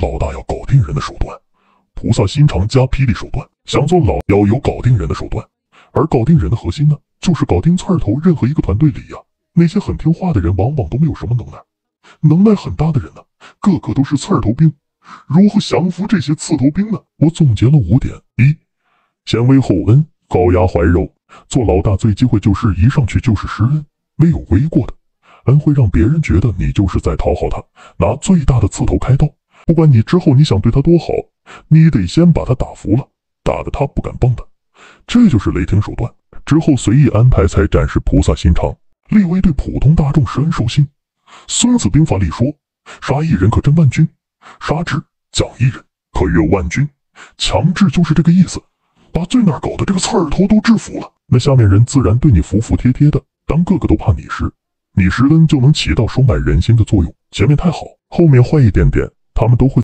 老大要搞定人的手段，菩萨心肠加霹雳手段。想做老要有搞定人的手段，而搞定人的核心呢，就是搞定刺儿头。任何一个团队里呀，那些很听话的人往往都没有什么能耐，能耐很大的人呢，个个都是刺儿头兵。如何降服这些刺头兵呢？我总结了五点：一、先威后恩，高压怀柔。做老大最忌讳就是一上去就是施恩，没有威过的恩会让别人觉得你就是在讨好他，拿最大的刺头开刀。不管你之后你想对他多好，你得先把他打服了。打得他不敢蹦跶，这就是雷霆手段。之后随意安排才展示菩萨心肠，立威对普通大众施恩受信。孙子兵法里说：“杀一人可镇万军，杀之讲一人可悦万军。”强制就是这个意思，把最难搞的这个刺儿头都制服了，那下面人自然对你服服帖帖的。当个个都怕你时，你施恩就能起到收买人心的作用。前面太好，后面坏一点点，他们都会。